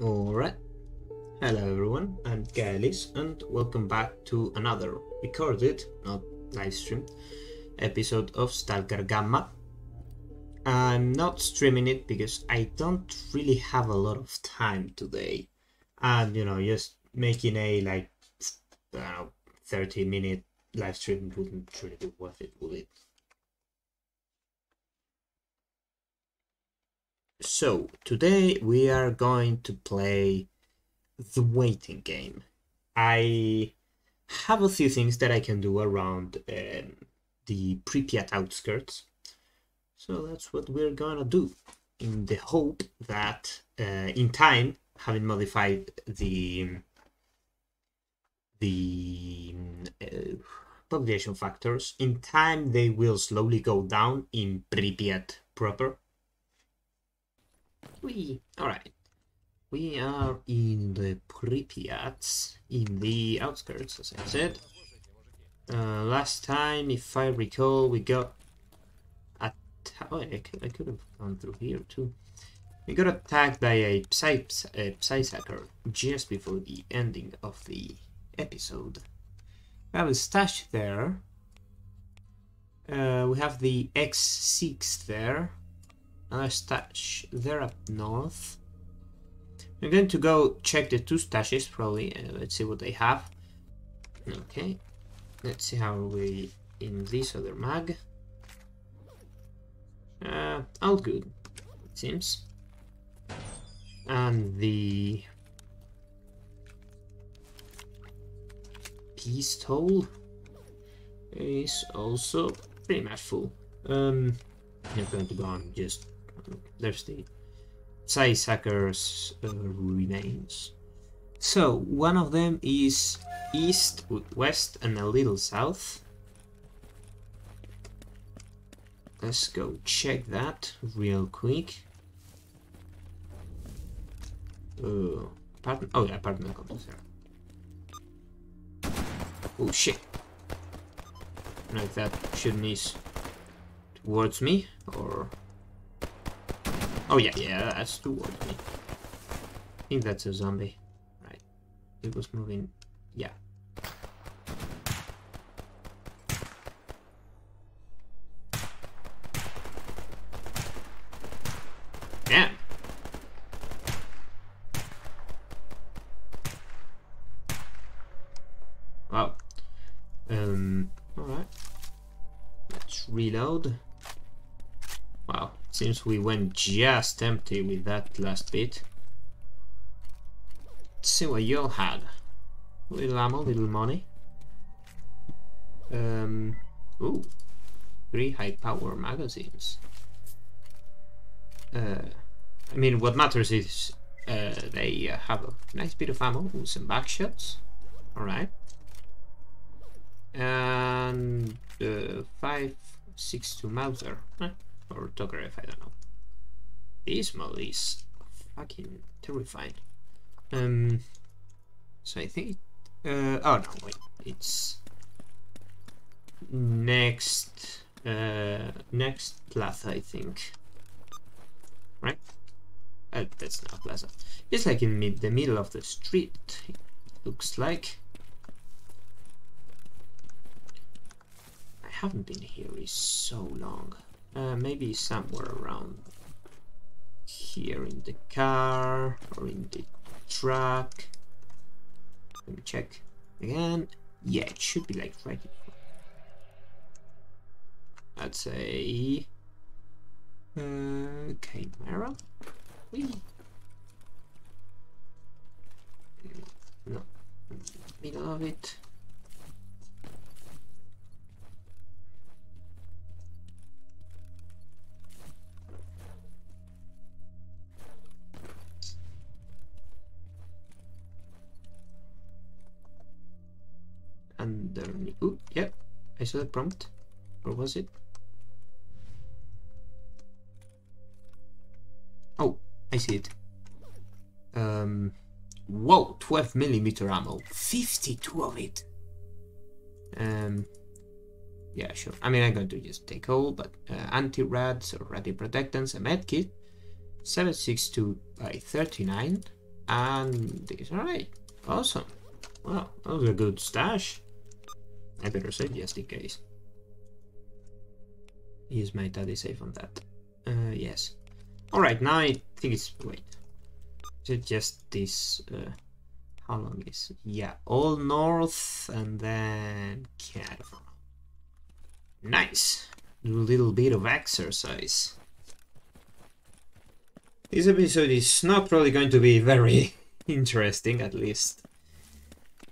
Alright. Hello everyone, I'm Caelys and welcome back to another recorded, not live stream, episode of Stalker Gamma. I'm not streaming it because I don't really have a lot of time today. And you know, just making a like I don't know, 30 minute live stream wouldn't really be worth it, would it? So, today we are going to play the waiting game. I have a few things that I can do around um, the Pripyat outskirts. So that's what we're gonna do. In the hope that uh, in time, having modified the the uh, population factors, in time they will slowly go down in Pripyat proper we all right. We are in the Pripyat, in the outskirts, as I said. Uh, last time, if I recall, we got. Oh, I could, I could have gone through here too. We got attacked by a Psy, a Psysucker just before the ending of the episode. We have a stash there. Uh, we have the X6 there another stash there up north. I'm going to go check the two stashes probably. Uh, let's see what they have. Okay, let's see how we in this other mag. Uh, all good, it seems. And the pistol is also pretty much full. Um, I'm going to go on just there's the Psysucker's uh, remains. So, one of them is east, west, and a little south. Let's go check that real quick. Uh. Oh yeah, apartment complex. Oh shit! If that shouldn't is towards me or Oh yeah, yeah, that's towards me. I think that's a zombie. Right. It was moving. Yeah. Seems we went just empty with that last bit. Let's see what you all had. Little ammo, little money. Um, ooh, three high power magazines. Uh, I mean, what matters is uh, they uh, have a nice bit of ammo with some buckshots. Alright. And uh, 5.62 Mauser or Tokarev, I don't know. This mode is fucking terrifying. Um, so I think, uh, oh no, wait, it's next, uh, next plaza, I think. Right? Uh, that's not plaza. It's like in mid the middle of the street, it looks like. I haven't been here in so long. Uh, maybe somewhere around here in the car or in the truck. Let me check again. Yeah, it should be like right. I'd say uh, Chimera. Whee. No, middle of it. Underneath. Ooh, yeah, I saw the prompt. Or was it? Oh, I see it. Um, whoa, 12 millimeter ammo, 52 of it. Um, yeah, sure. I mean, I'm going to just take all, but uh, anti-rads or radioprotectants, a medkit, 762 by 39, and this. Alright, awesome. Well, that was a good stash. I better save just in case. Is my daddy safe on that? Uh, yes. Alright, now I think it's... wait. Is it just this... Uh, how long is it? Yeah, all north and then Canada. Nice! Do a little bit of exercise. This episode is not probably going to be very interesting, at least.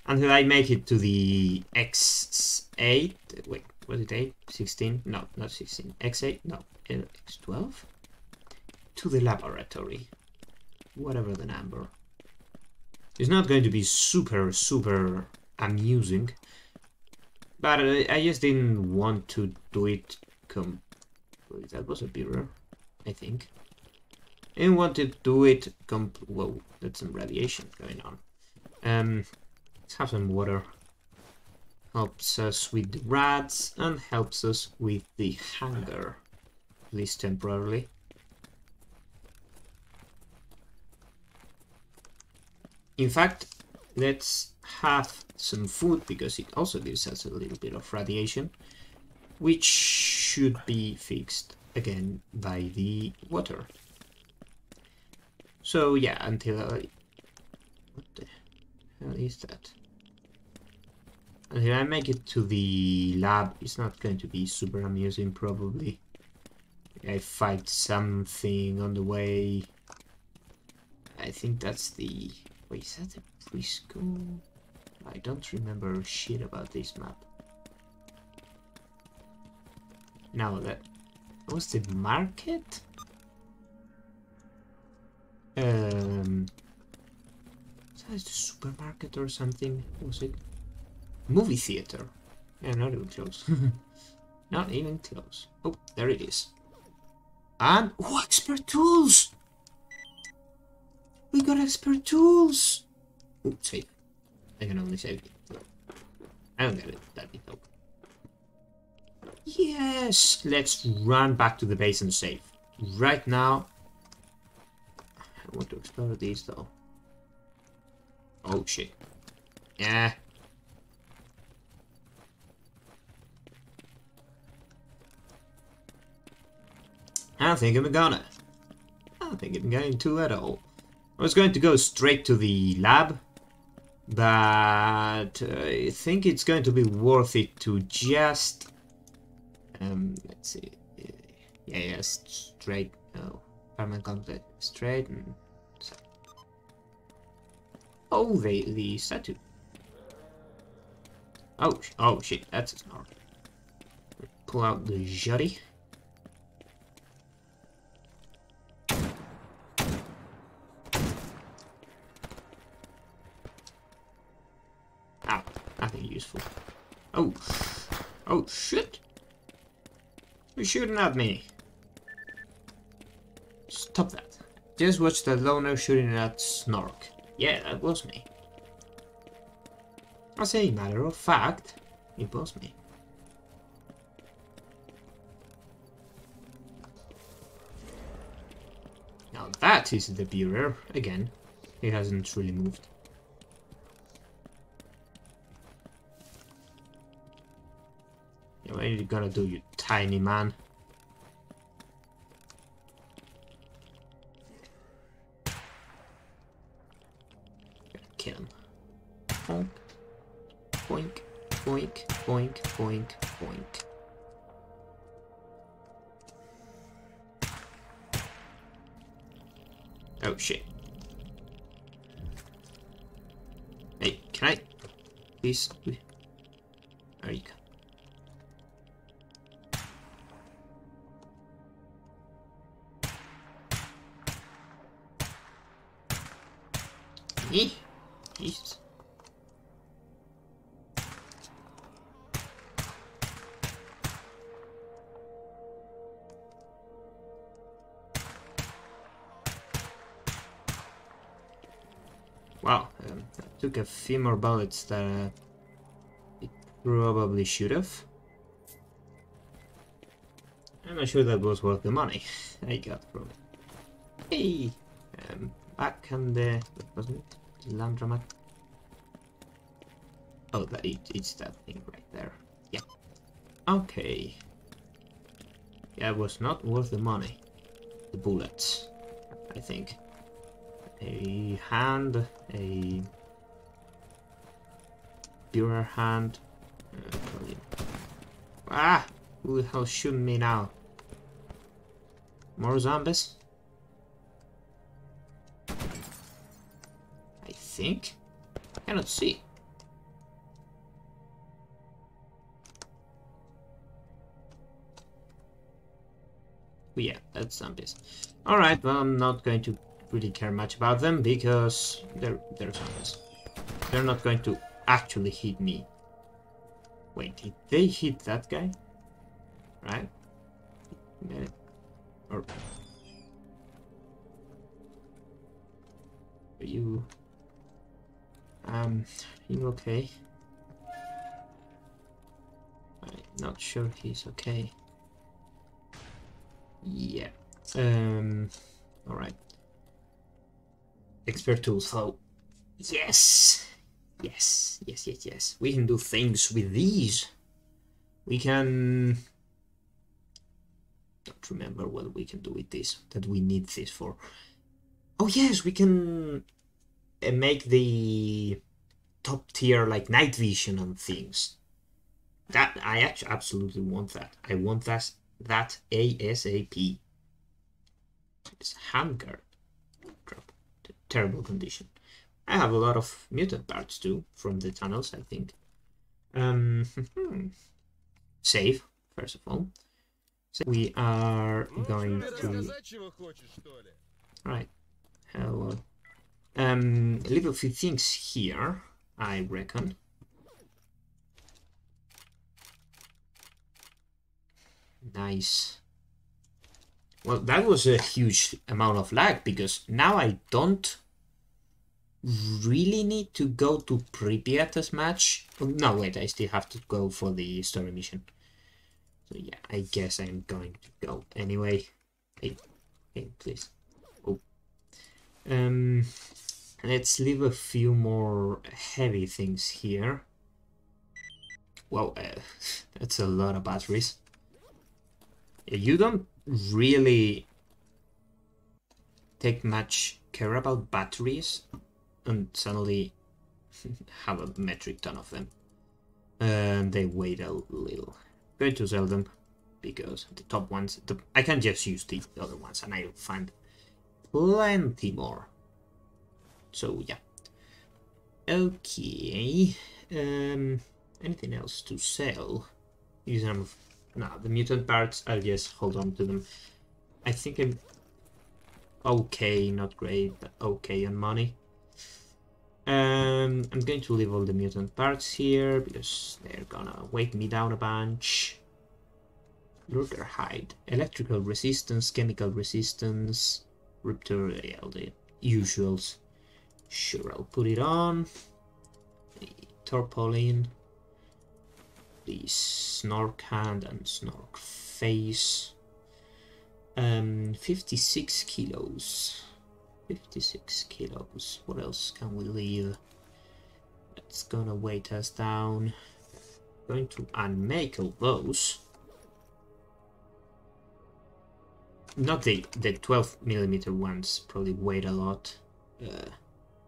Until I make it to the X8. Wait, was it 8? 16? No, not 16. X8? No. X12? To the laboratory. Whatever the number. It's not going to be super, super amusing. But I just didn't want to do it com... That was a mirror, I think. I didn't want to do it com... Whoa, that's some radiation going on. Um, let's have some water. Helps us with the rats and helps us with the hunger. At least temporarily. In fact, let's have some food because it also gives us a little bit of radiation, which should be fixed again by the water. So yeah, until I... What the hell is that? Until I make it to the lab, it's not going to be super amusing probably. I fight something on the way. I think that's the Wait, is that a preschool? I don't remember shit about this map. Now that was the market? Um, is the supermarket or something? Was it movie theater? Yeah, not even close. not even close. Oh, there it is. And oh, expert tools. We got expert tools! Oh, save. I can only save it. I don't get it. That'd be dope. Yes! Let's run back to the base and save. Right now. I want to explore these though. Oh shit. Yeah. I think I'm gonna. I don't think I'm going to at all. I was going to go straight to the lab, but I think it's going to be worth it to just... Um, let's see. Yeah, yeah, straight. Oh, permanent complete. Straight and... Oh, the, the statue. Oh, oh shit, that's a. Pull out the jutty. Oh. Oh, shit. You're shooting at me. Stop that. Just watch the loner shooting at Snork. Yeah, that was me. As a matter of fact, it was me. Now that is the Burer. Again, it hasn't really moved. What are you gonna do, you tiny man? Kill him. Boink. Boink. Boink. Boink. Boink. Boink. Oh shit. Hey, can I... Please... Eh? Jesus. Wow, um, I took a few more bullets that it probably should have. I'm not sure that was worth the money I got from it. Hey! Um, back and the wasn't it Laundromat? Oh, that it, it's that thing right there. Yeah. Okay. Yeah, it was not worth the money. The bullets, I think. A hand, a pure hand. Uh. Ah! Who the hell shooting me now? More zombies? Think. I cannot see. But yeah, that's zombies. Alright, well I'm not going to really care much about them because they're, they're zombies. They're not going to actually hit me. Wait, did they hit that guy? Right? Or... You okay? Not sure he's okay. Yeah. Um, alright. Expert tools, so... Yes! Yes, yes, yes, yes. We can do things with these. We can... Don't remember what we can do with this, that we need this for. Oh yes, we can uh, make the top tier like night vision and things. That I actually absolutely want that. I want that that ASAP. It's handguard. Drop. Terrible condition. I have a lot of mutant parts too from the tunnels, I think. Um, save, first of all. So we are going to... Right. Hello. Um, a few things here, I reckon. Nice. Well, that was a huge amount of lag because now I don't really need to go to Pripyat as much. No, wait, I still have to go for the story mission. So yeah, I guess I'm going to go anyway. Hey, hey, please. Oh. Um, let's leave a few more heavy things here. Well, uh, that's a lot of batteries. You don't really take much care about batteries and suddenly have a metric ton of them. And they wait a little. I'm going to sell them because the top ones, the, I can just use the other ones and I'll find plenty more. So yeah. Okay. Um, anything else to sell? Some of no, the mutant parts, I'll just hold on to them. I think I'm okay, not great, but okay on money. Um, I'm going to leave all the mutant parts here because they're gonna weight me down a bunch. Lurker hide, electrical resistance, chemical resistance, rupture, yeah, the usuals. Sure, I'll put it on. The tarpaulin, the snork hand and snork face. Um, 56 kilos. 56 kilos. What else can we leave? That's gonna weight us down. Going to unmake all those. Not the, the 12 millimeter ones, probably weigh a lot. Uh,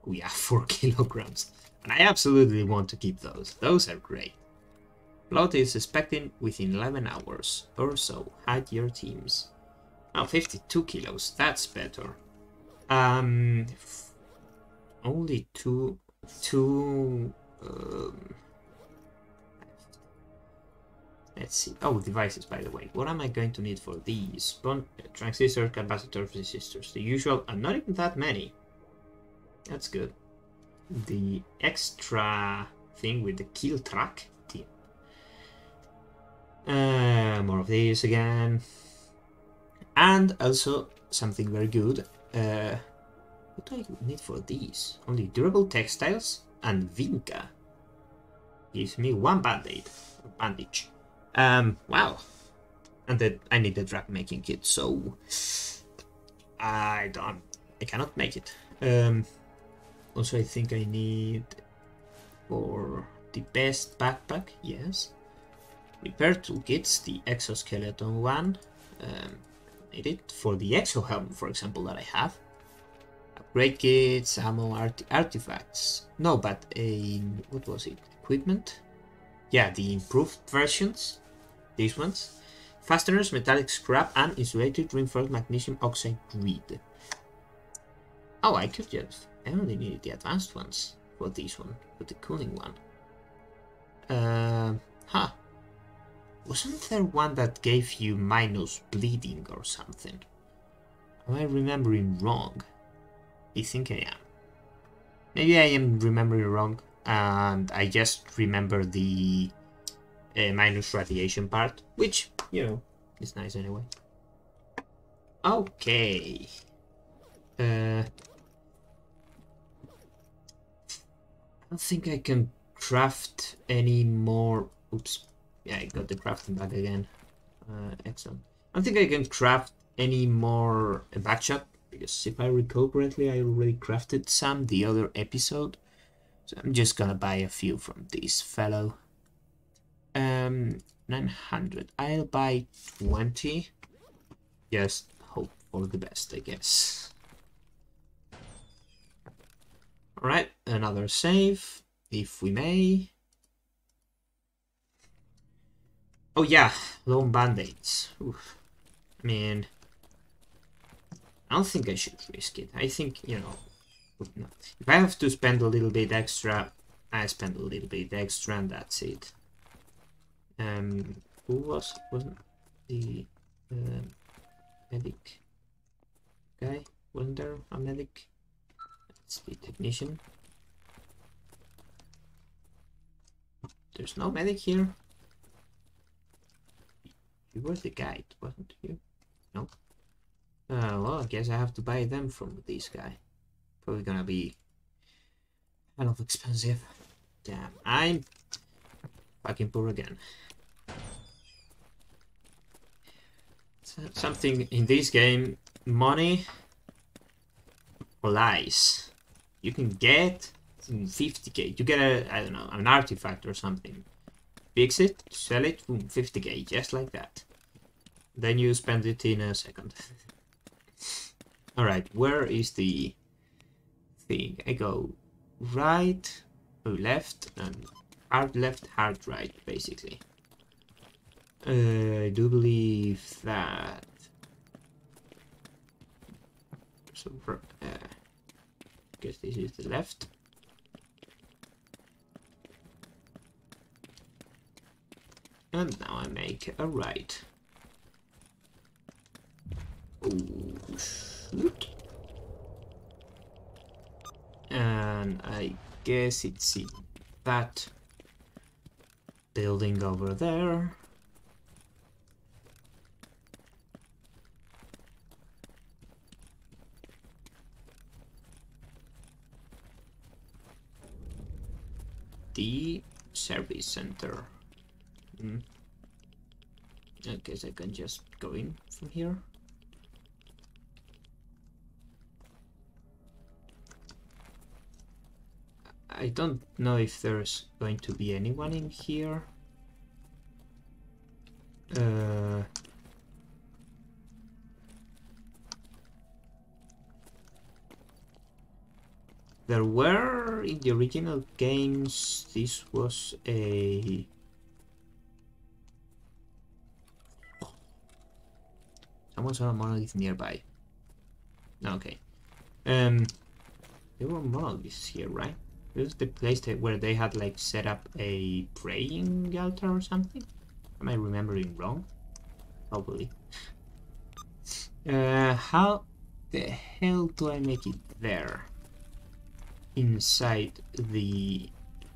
we have 4 kilograms. And I absolutely want to keep those. Those are great. Plot is expecting within 11 hours or so. Hide your teams. Oh, 52 kilos. That's better. Um, only two, two. Um, let's see. Oh, devices, by the way. What am I going to need for these? Bond, transistor, capacitor, resistors. The usual, and not even that many. That's good. The extra thing with the kill track. Uh, more of these again. And also something very good uh, what do I need for these? Only durable textiles and Vinca. Gives me one band-aid. Bandage. Um, wow. And then I need the drug making kit, so... I don't... I cannot make it. Um, also, I think I need for the best backpack, yes. Repair toolkits, the exoskeleton one. Um, need it for the exo helmet, for example, that I have. Upgrade kits, ammo, art artifacts. No, but in what was it? Equipment. Yeah, the improved versions. These ones. Fasteners, metallic scrap, and insulated reinforced magnesium oxide grid. Oh, I could just. I only needed the advanced ones for this one, for the cooling one. Uh, huh. Wasn't there one that gave you minus bleeding or something? Am I remembering wrong? I think I am. Maybe I am remembering wrong, and I just remember the uh, minus radiation part, which, you know, is nice anyway. Okay. Uh, don't think I can craft any more. Oops. Yeah, I got the crafting bag again. Uh, excellent. I don't think I can craft any more buckshot because if I recall correctly, I already crafted some the other episode. So I'm just gonna buy a few from this fellow. Um, 900. I'll buy 20. Just hope for the best, I guess. Alright, another save, if we may. Oh yeah, lone band-aids. I mean, I don't think I should risk it. I think, you know, if I have to spend a little bit extra, I spend a little bit extra and that's it. Um, who was, wasn't the uh, medic guy? Wasn't there a medic? Speed technician. There's no medic here. You were the guide, wasn't you? No. Uh, well, I guess I have to buy them from this guy. Probably gonna be kind of expensive. Damn, I'm fucking poor again. Something in this game, money lies you can get 50k. You get a, I don't know, an artifact or something. Fix it, sell it, boom, 50k, just like that. Then you spend it in a second. Alright, where is the thing? I go right, left, and hard left, hard right, basically. Uh, I do believe that... So, uh, guess this is the left. And now I make a right. Oh, shoot. And I guess it's that building over there. The service center. Mm. I guess I can just go in from here. I don't know if there's going to be anyone in here. Uh, There were in the original games, this was a Someone saw a monolith nearby. Okay. Um, there were monoliths here, right? This is the place that, where they had like set up a praying altar or something. Am I remembering wrong? Probably. Uh, how the hell do I make it there? Inside the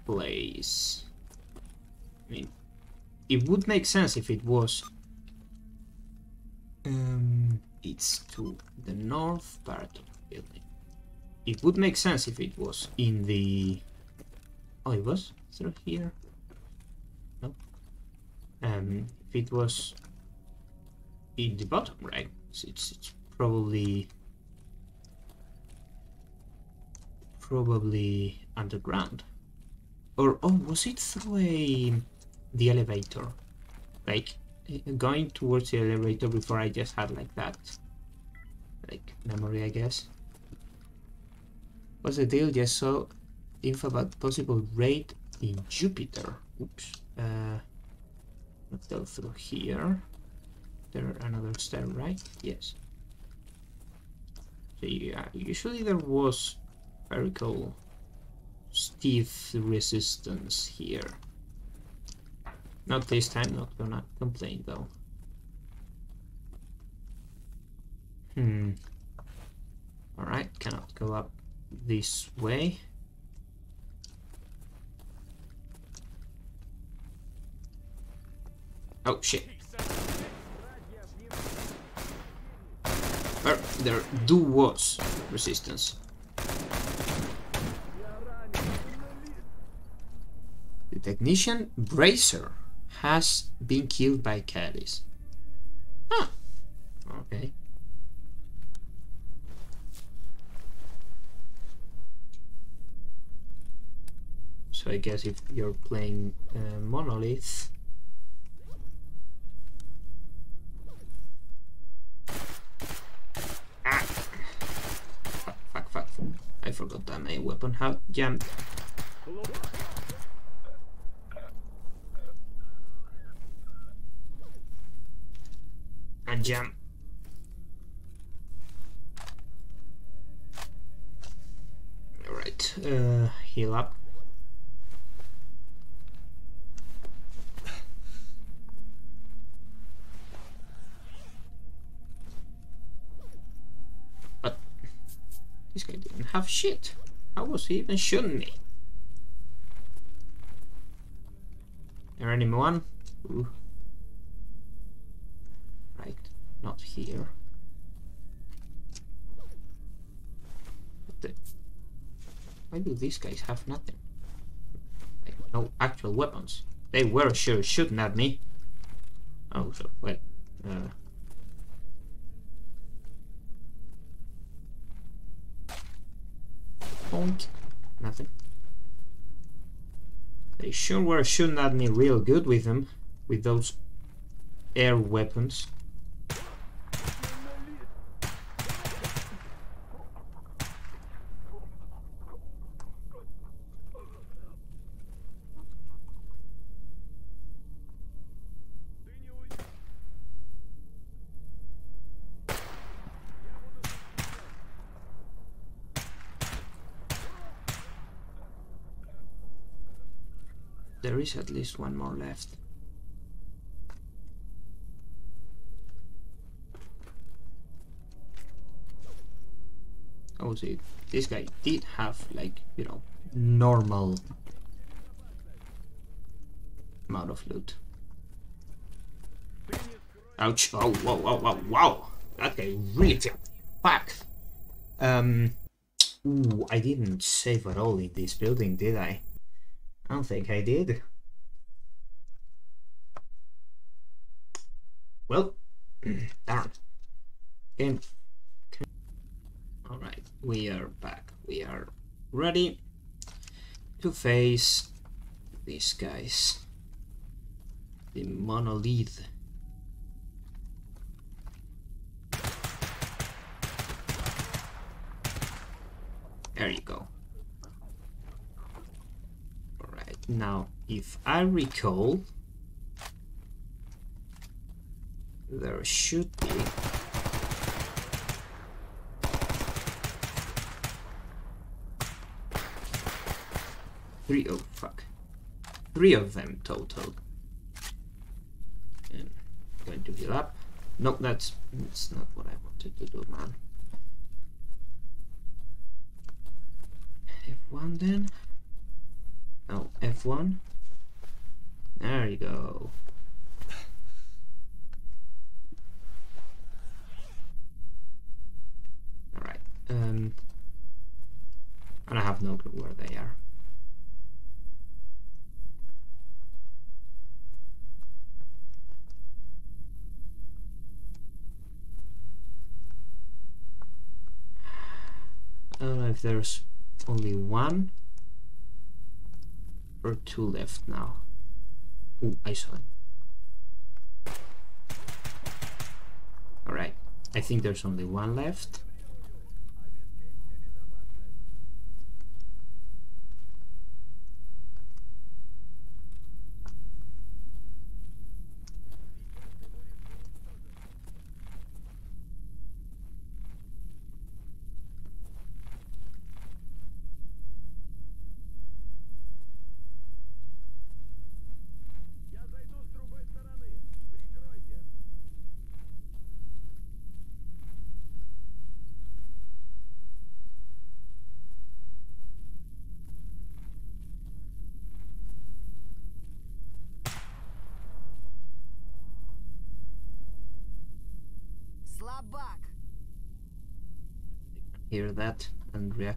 place. I mean, it would make sense if it was... Um, it's to the north part of the building. It would make sense if it was in the... Oh, it was through here? No. Um, if it was in the bottom, right? It's, it's, it's probably probably underground. Or, oh, was it through a, the elevator? Like, eh, going towards the elevator before I just had like that. Like, memory, I guess. What's the deal? Just saw info about possible raid in Jupiter. Oops. Uh, let's go through here. There another stair, right? Yes. So yeah, usually there was very cool stiff resistance here. Not this time, not gonna complain though. Hmm. Alright, cannot go up this way. Oh shit. There do was resistance. The technician Bracer has been killed by Cadis. Huh. Okay. So I guess if you're playing uh, Monolith, ah. fuck, fuck, fuck, I forgot that my weapon had jammed. And jump. Alright, uh, heal up. But this guy didn't have shit. How was he even shooting me? There anyone? Ooh. Right, not here. What the? Why do these guys have nothing? Like, no actual weapons. They were sure shooting at me. Oh, so, well, uh, Bonk. Nothing. They sure were shooting at me real good with them, with those air weapons. There is at least one more left. Oh, see, this guy did have, like, you know, normal amount of loot. Ouch. Oh, whoa, whoa, whoa, wow. That guy really took back. Um, ooh, I didn't save at all in this building, did I? I don't think I did. Well, darn. Game. Alright, we are back. We are ready to face these guys. The monolith. There you go. Alright, now if I recall, there should be. Three oh fuck. Three of them total. And I'm going to heal up no that's that's not what I wanted to do man. F1 then. No F1 there you go Alright. Um, and I have no clue where they are. I don't know if there's only one or two left now. Ooh, I saw it. Alright, I think there's only one left.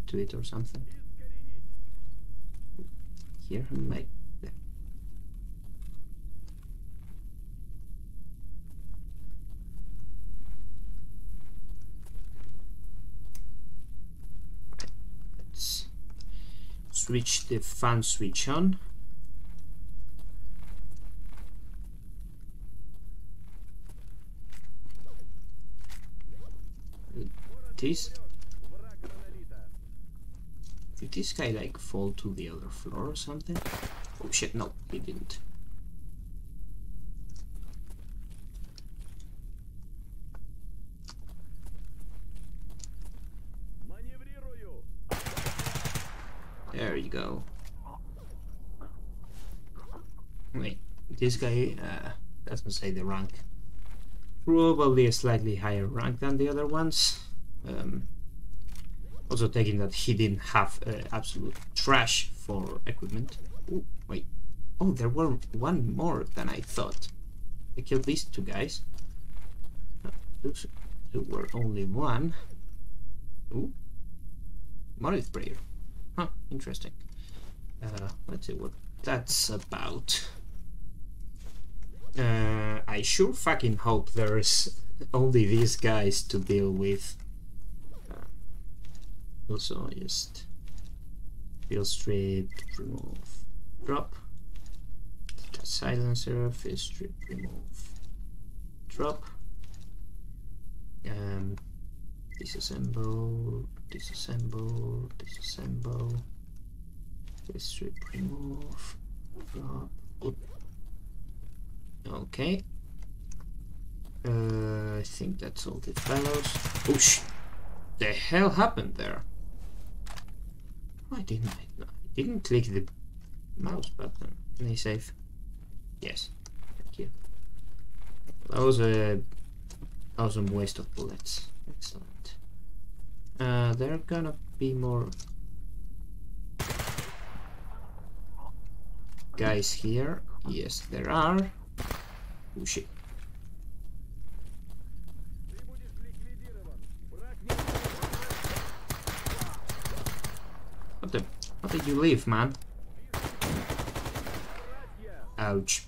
to it or something. Here and like there. Let's switch the fan switch on. This. Did this guy like fall to the other floor or something? Oh shit, no, he didn't. There you go. Wait, this guy uh, doesn't say the rank. Probably a slightly higher rank than the other ones. Um, also taking that he didn't have uh, absolute trash for equipment. Ooh, wait. Oh, there were one more than I thought. I killed these two guys. Uh, those two were only one. Ooh. Monolith Prayer. Huh, interesting. Uh, let's see what that's about. Uh, I sure fucking hope there's only these guys to deal with. Also, just field strip, remove, drop. Silencer, field strip, remove, drop. Um, disassemble, disassemble, disassemble, field strip, remove, drop. Oop. Okay. Uh, I think that's all the fellows. Oh sh! The hell happened there? Why didn't I? I didn't click the mouse button. Can I save? Yes. Thank you. That was a awesome waste of bullets. Excellent. Uh, there are gonna be more guys here. Yes, there are. Oh shit. did you leave, man? Ouch.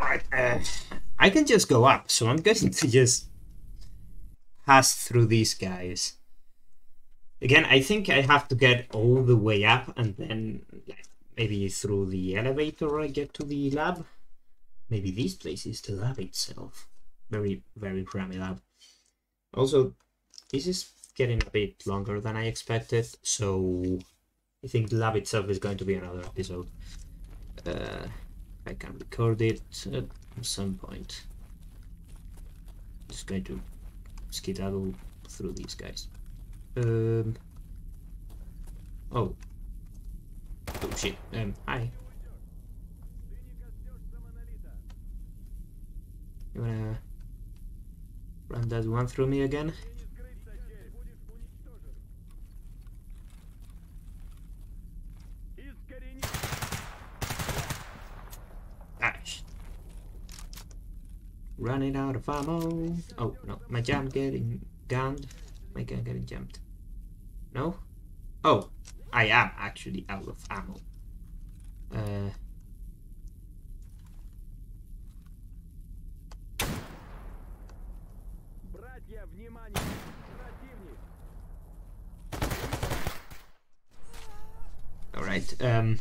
Right, uh, I can just go up, so I'm going to just pass through these guys. Again, I think I have to get all the way up and then maybe through the elevator I get to the lab. Maybe this place is the lab itself. Very, very cramped lab. Also, this is getting a bit longer than I expected, so I think the lab itself is going to be another episode. Uh, I can record it at some point. Just going to skedaddle through these guys. Um. Oh. Oh shit. Um. Hi. You wanna run that one through me again? running out of ammo. Oh, no. My jump getting gunned. My gun getting jumped. No? Oh, I am actually out of ammo. Uh... Alright, um...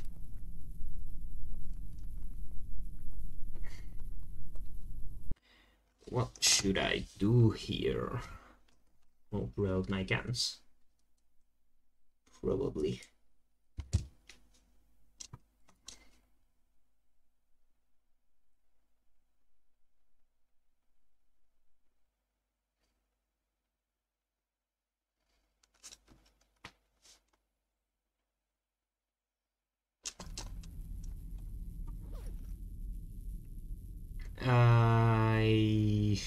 What should I do here? Upload my guns. Probably. I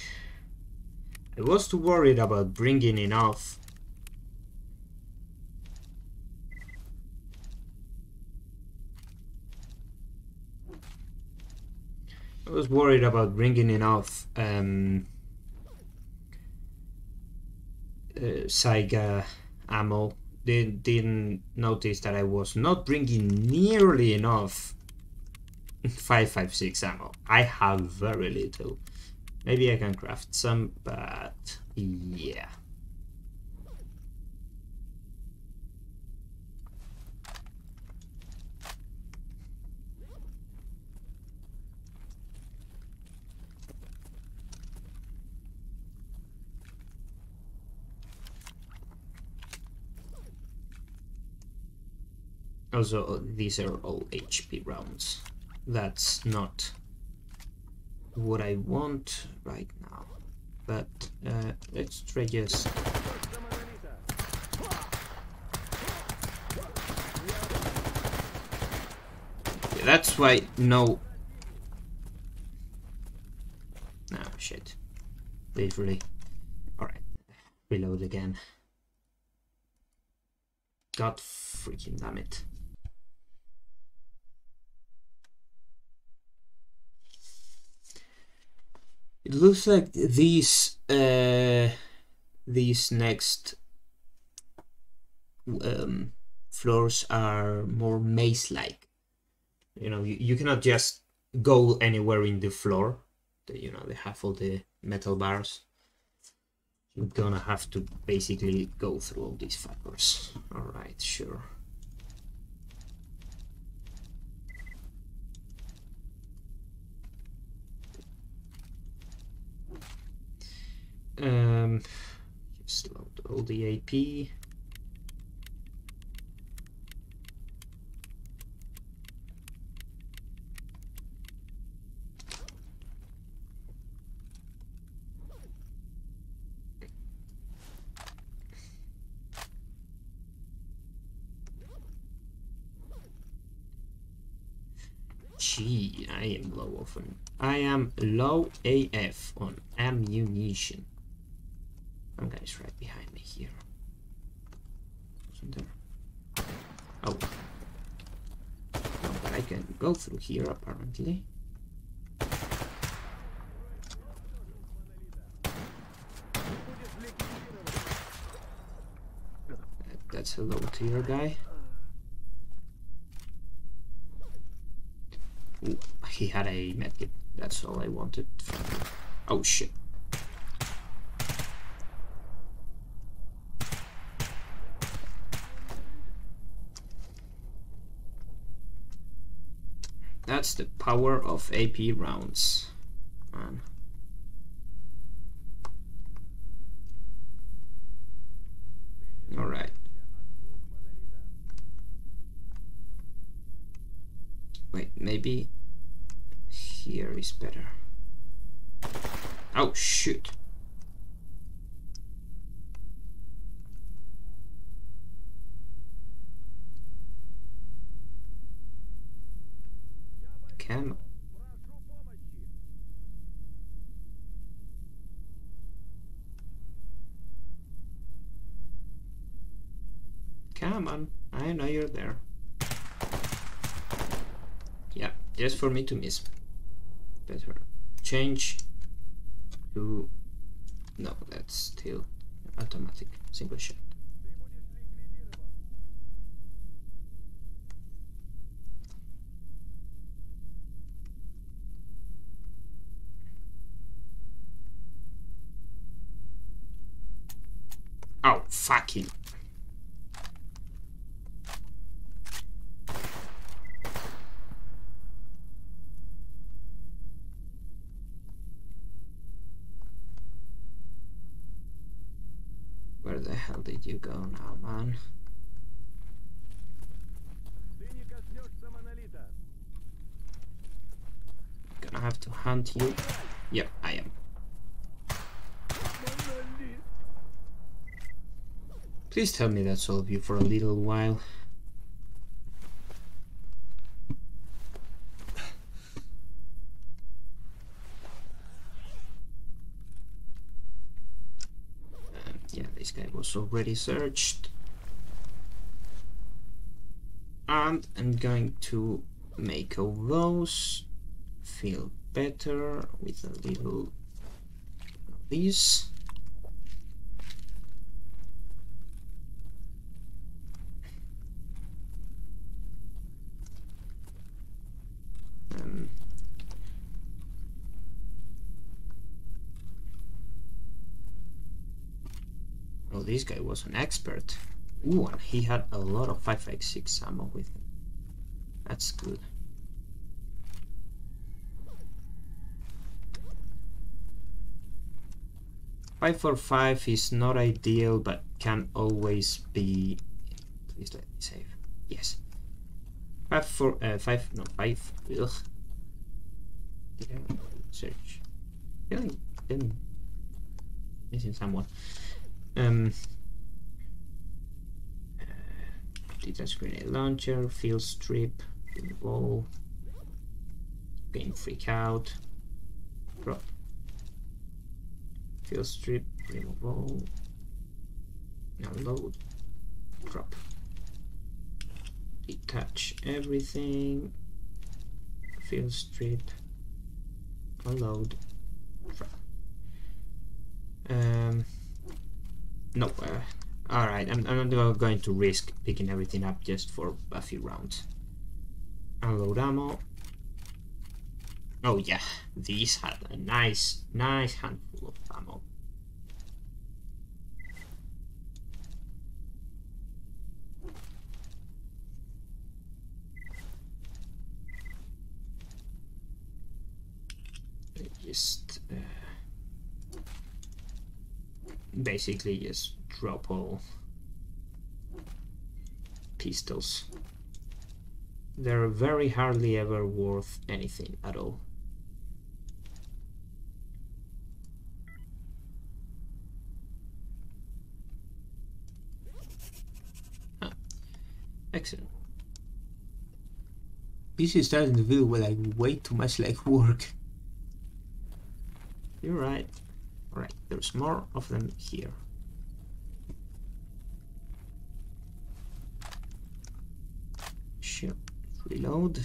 I too worried about bringing enough. I was worried about bringing enough um, uh, Saiga ammo. Did, didn't notice that I was not bringing nearly enough 556 ammo. I have very little. Maybe I can craft some, but yeah. Also, these are all HP rounds that's not what I want right now. But uh, let's try just yeah, That's why no. No oh, shit. Literally. Alright. Reload again. God freaking damn it. It looks like these uh, these next um, floors are more maze-like. You know, you, you cannot just go anywhere in the floor. You know, they have all the metal bars. You're gonna have to basically go through all these fuckers. Alright, sure. Um, just load all the AP. Gee, I am low on. I am low AF on ammunition. Some guy's right behind me here. Wasn't there? Oh. No, but I can go through here apparently. That's a low tier guy. Ooh, he had a medkit. That's all I wanted. Oh shit. That's the power of AP rounds. Man. Alright. Wait, maybe here is better. Oh shoot. Come on, I know you're there. Yeah, just for me to miss. Better. Change to... No, that's still automatic, single shot. Oh, fucking come to you? Yep, I am. Please tell me that's all of you for a little while. Um, yeah, this guy was already searched. And I'm going to make all those feel better with a little of these. Um, oh, this guy was an expert. Ooh, and he had a lot of 556 ammo with him. That's good. Five four five is not ideal, but can always be. Please let me save. Yes. Five four uh, five no five. Ugh. Did I search? Really? Didn't missing someone. Um. Uh, detach grenade launcher, field strip, wall, game freak out, drop, field strip, removal, unload, drop. Detach everything. Field strip. Unload. Drop. um no uh, all right I'm, I'm not going to risk picking everything up just for a few rounds. Unload ammo. Oh yeah these had a nice nice of ammo just uh, basically just drop all pistols. They're very hardly ever worth anything at all. Ah, excellent. This is starting to feel like way too much like work. You're right. Alright, there's more of them here. Sure. Reload.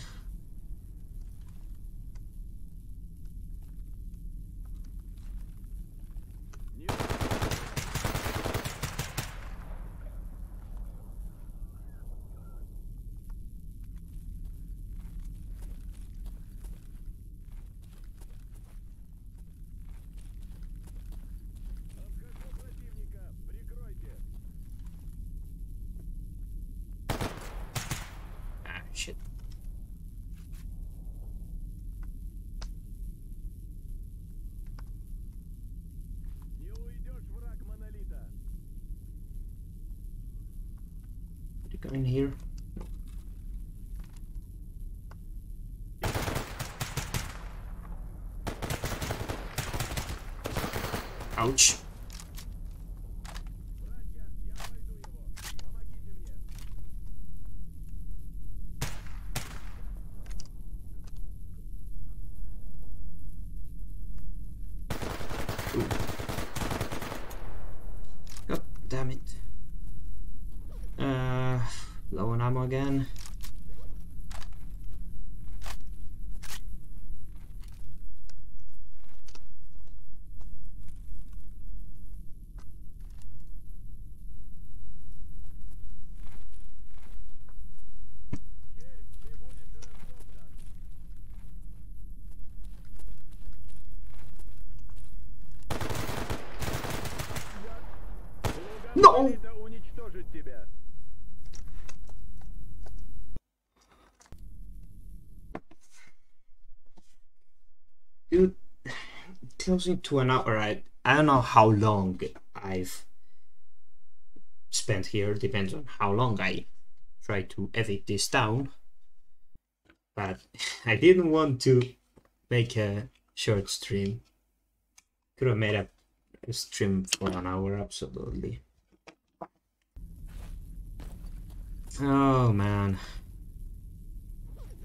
Ouch. Ooh. God damn it. Uh, low on ammo again. Closing to an hour. I, I don't know how long I've spent here depends on how long I try to edit this down. But I didn't want to make a short stream. Could have made a stream for an hour, absolutely. Oh man.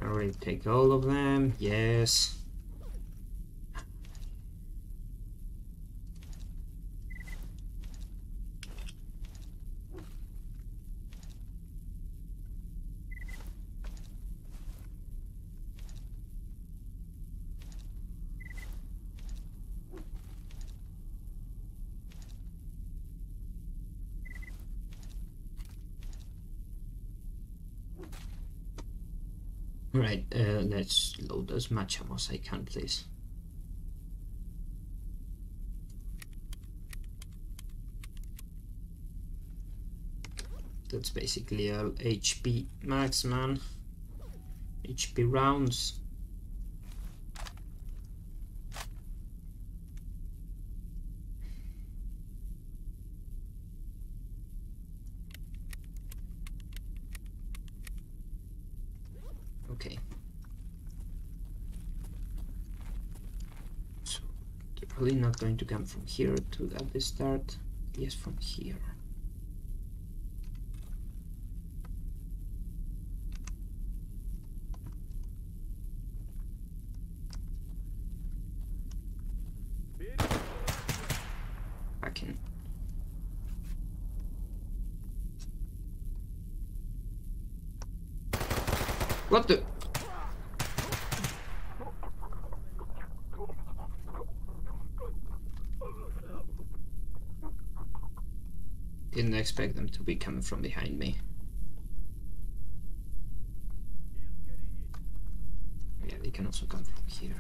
I already take all of them, yes. Right, uh, let's load as much ammo as I can, please. That's basically all HP max, man. HP rounds. Okay. So they're probably not going to come from here to at the start. Yes, from here. Fucking. What the? Didn't expect them to be coming from behind me. Yeah, they can also come from here.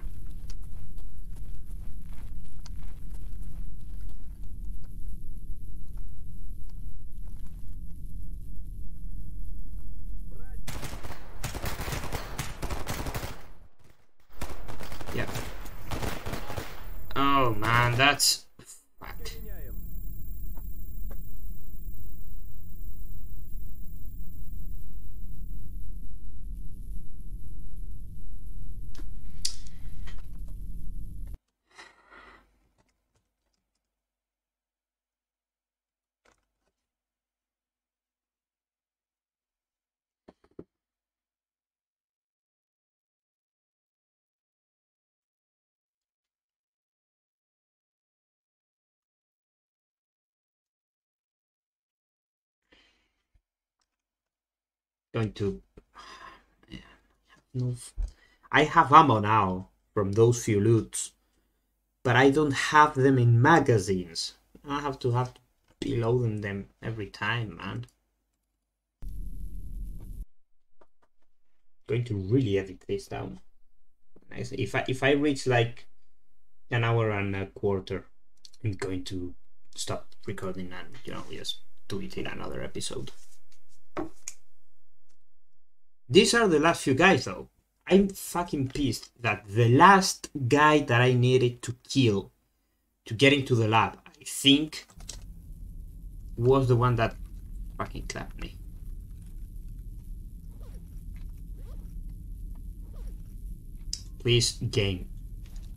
Going to. No. I have ammo now from those few loots, but I don't have them in magazines. I have to have to be loading them every time, man. Going to really edit this down. Nice. If I if I reach like an hour and a quarter, I'm going to stop recording and you know just do it in another episode. These are the last few guys though. I'm fucking pissed that the last guy that I needed to kill to get into the lab, I think, was the one that fucking clapped me. Please, game.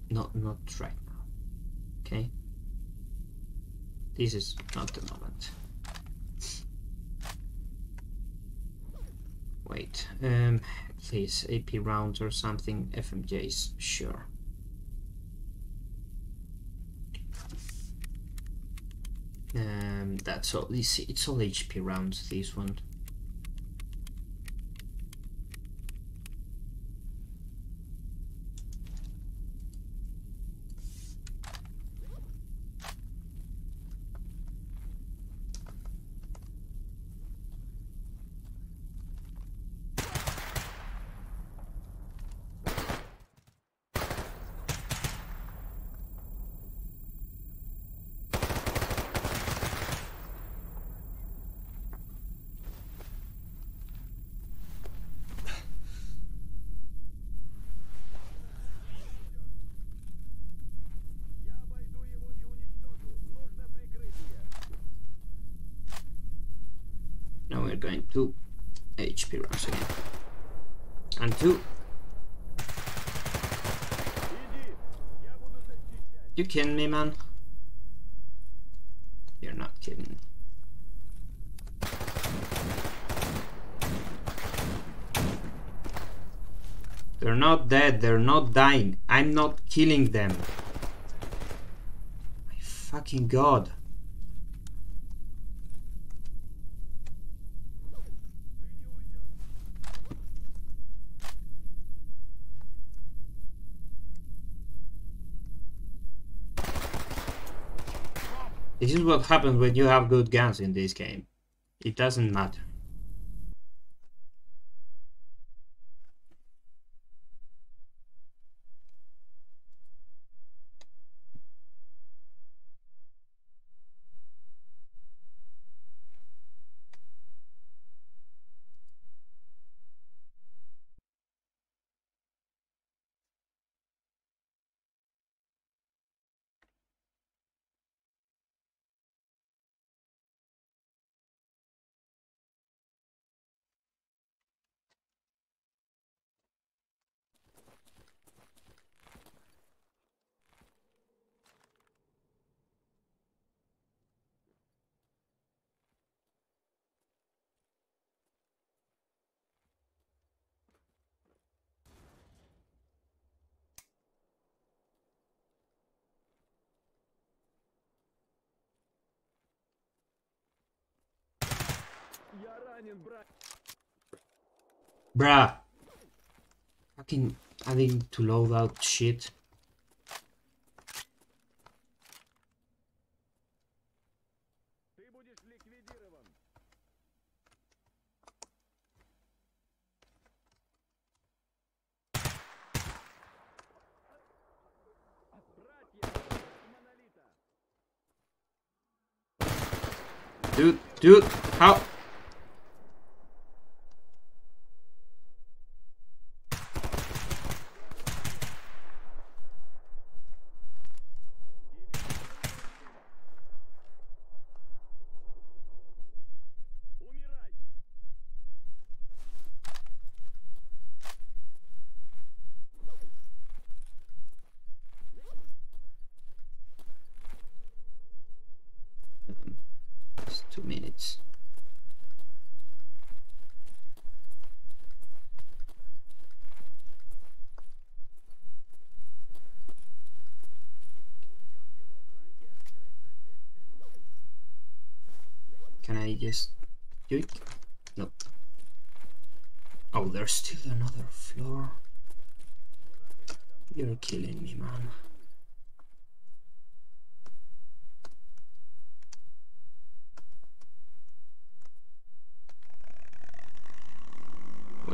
Not not right now. Okay? This is not the moment. Wait, um, please, AP rounds or something, FMJs, sure. Um, that's all, this, it's all HP rounds, this one. You kidding me, man? You're not kidding. They're not dead, they're not dying. I'm not killing them. My fucking god. This is what happens when you have good guns in this game. It doesn't matter. Bruh. Fucking adding to load out shit. Dude, dude, how?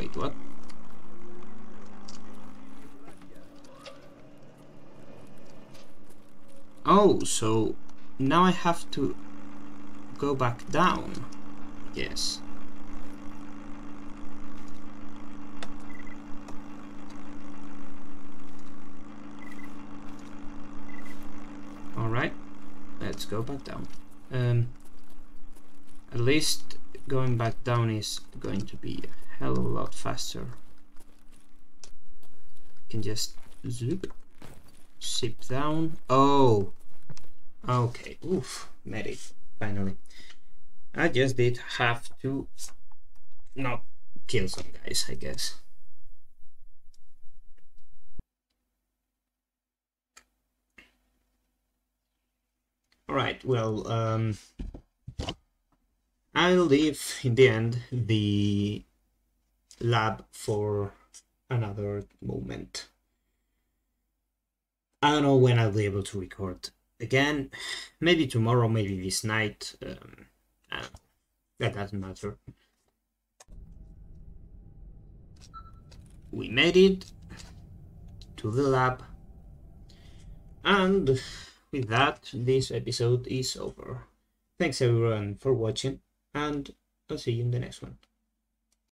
Wait, what? Oh, so now I have to go back down. Yes. Alright, let's go back down. Um, at least going back down is going to be hell of a lot faster. Can just zoop, zip down. Oh, okay. Oof, made it finally. I just did have to not kill some guys, I guess. Alright, well, um, I'll leave in the end the lab for another moment. I don't know when I'll be able to record again. Maybe tomorrow, maybe this night. Um, that doesn't matter. We made it to the lab, and with that, this episode is over. Thanks everyone for watching, and I'll see you in the next one.